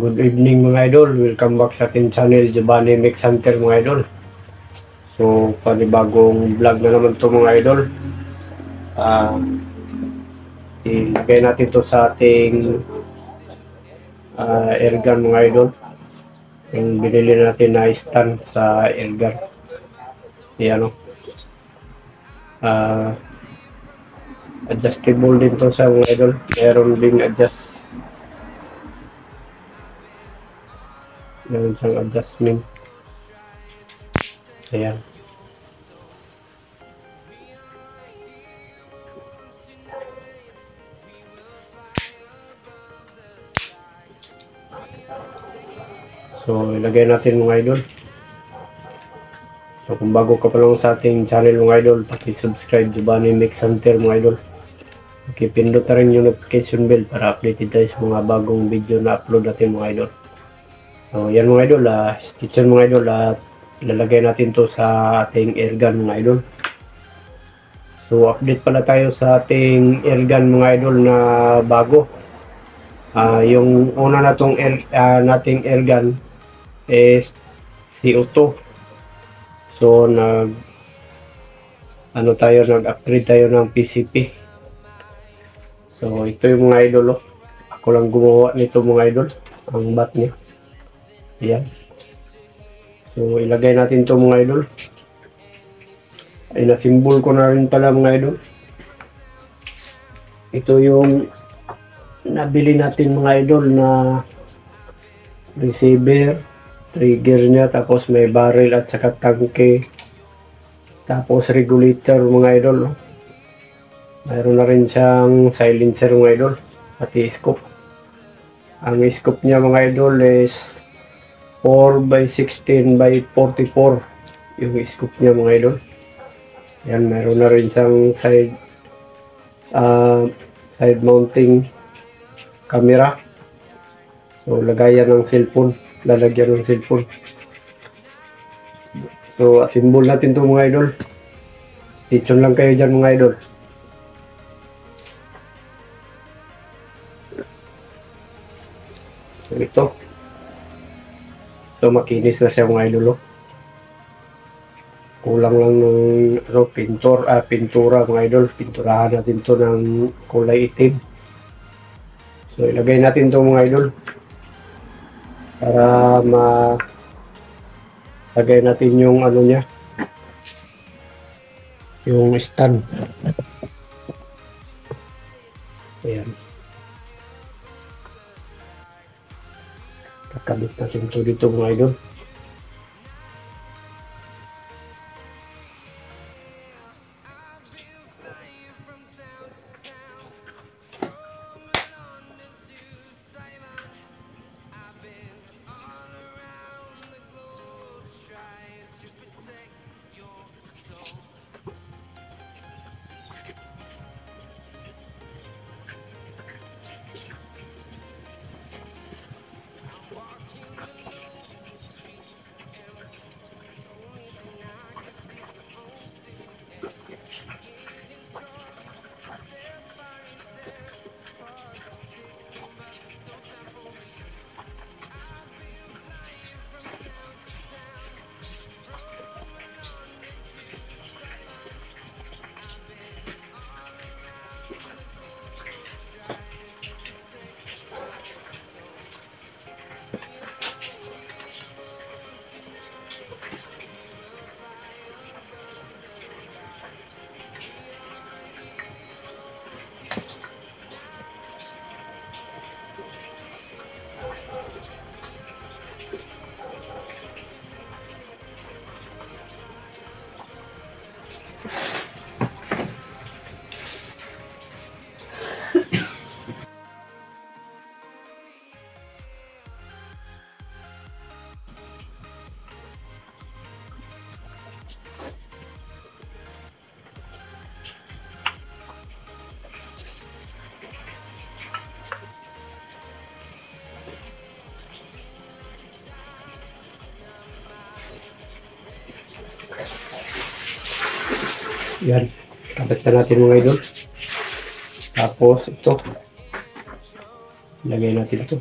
good evening mga idol. Welcome back sa ating channel, Giovanni Mix Hunter mga idol. So, panibagong vlog na naman to mga idol. Ah, ilagay natin to sa ating ah, airgun mga idol. Yung binili natin na stand sa airgun. Yan o. Ah, adjustable din to sa mga idol. Meron ding adjust meron siyang adjustment. Ayan. So ilagay natin mga idol. So kung bago ka pa lang sa ating channel mga idol paki-subscribe Giovanni Mix Hunter mga idol. Pindot na rin yung notification bell para updated tayo sa mga bagong video na upload natin mga idol So, yan mga idol, uh, stitcher mga idol, at lalagay natin to sa ating airgun mga idol. So, update pala tayo sa ating airgun mga idol na bago. Uh, yung una na tong air, uh, nating airgun is CO2. So, nag ano tayo, nag-upgrade tayo ng PCP. So, ito yung mga idol, oh. Ako lang gumawa nito mga idol, ang bat niya. Ayan. So, ilagay natin to mga idol. Ay, nasimbol ko na rin pala mga idol. Ito yung nabili natin mga idol na receiver, trigger niya, tapos may barrel at saka tangke. Tapos regulator mga idol. No? Mayroon na rin siyang silencer mga idol. Pati scope. Ang scope niya mga idol is 4 by 16 by 44 yung scoop niya mga idol. Yan meron na rin siyang side uh, side mounting camera. So lagayan ng cellphone lalagyan ng cellphone. So assemble natin to mga idol. Stitch lang kayo dyan mga idol. Ito So makinis na siya mga idolo. Kulang lang ng ano, pintor, ah, pintura mga idol. Pinturahan natin to ng kulay itim. So ilagay natin to mga idol. Para ma lagay natin yung ano niya. Yung stand. Ayan. Kakabit natin to dito mga idol Yan. Kabit na natin mga idol. Tapos ito. Lagay natin ito.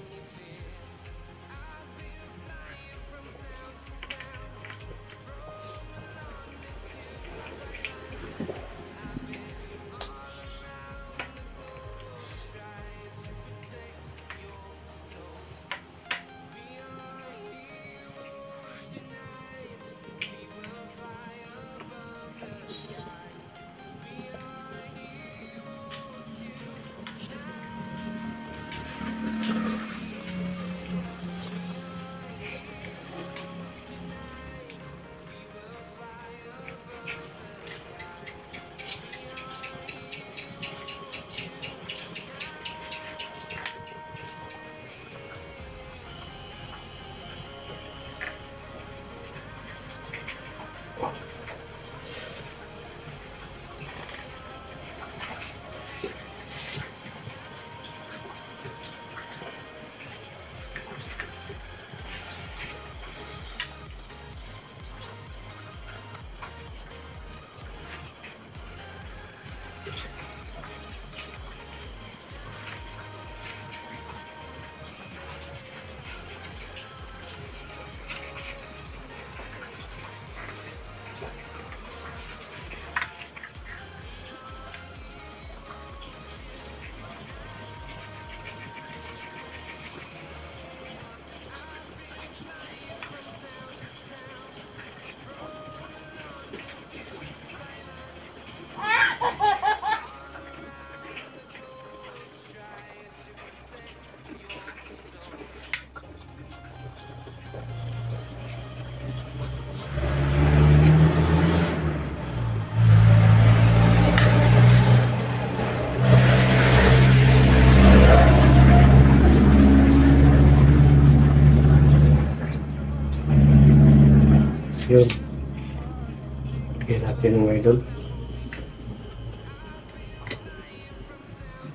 Natin mga idol.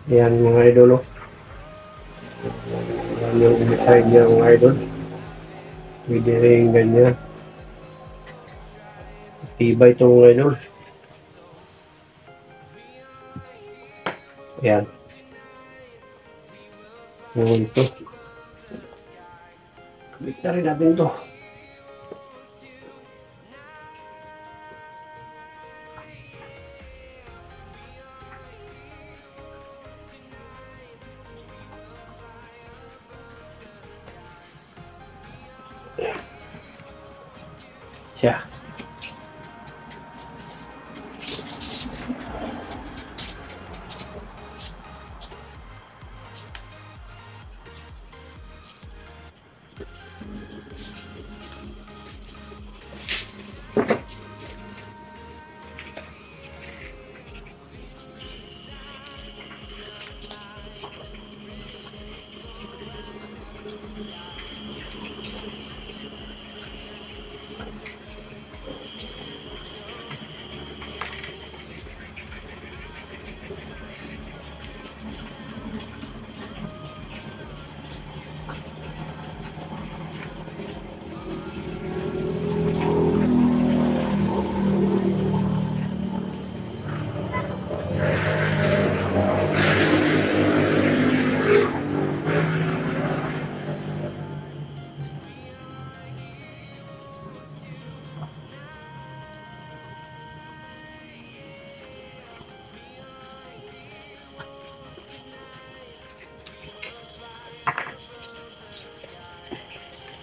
Yan mga idol. Oh. Yan yung design niya mga idol. Pwede rin ganyan. Tibay ito mga idol. Yan. Yung ito. Rin natin ito.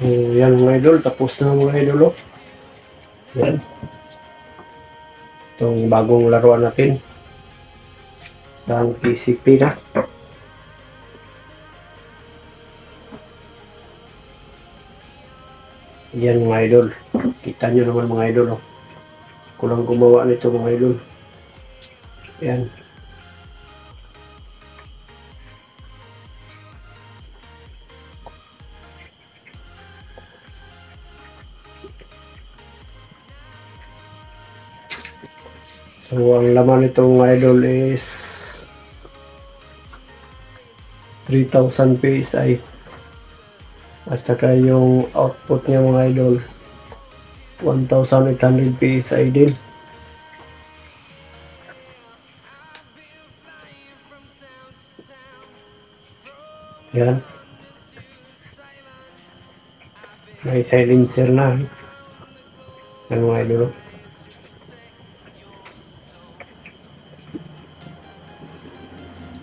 So, yan mga idol, tapos na mga idol. Oh. Yan. Itong bagong laruan natin. Sa PCP na. Yan mga idol. Kita nyo naman mga idol. Oh. Kulang gumawa nito mga idol. Yan. So, ang laman nitong idol is 3,000 PSI. At saka yung output niya mga idol 1,800 PSI din. Yan. May silencer na. Ang mga idol.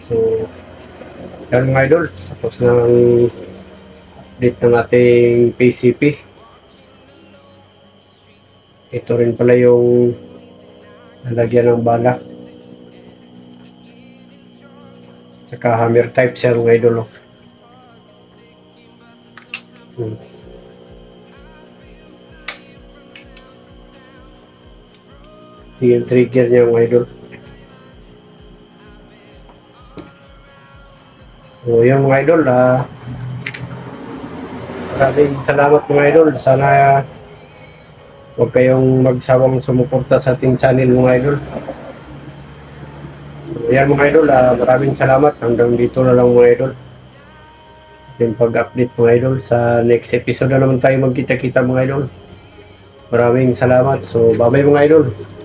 So, yan mga idol. Tapos ang update ng ating PCP. Ito rin pala yung lalagyan ng bala. Saka hammer type siya mga idol. oh. Hmm. Yung trigger niya mga idol. So, yan mga idol, ah, maraming salamat mga idol. Sana ah, huwag kayong magsawang sumuporta sa ating channel mga idol. So, yan mga idol, ah, maraming salamat. Hanggang dito na lang mga idol. Yung pag-update mga idol. Sa next episode na naman tayo magkita-kita mga idol. Maraming salamat. So, bye-bye mga idol.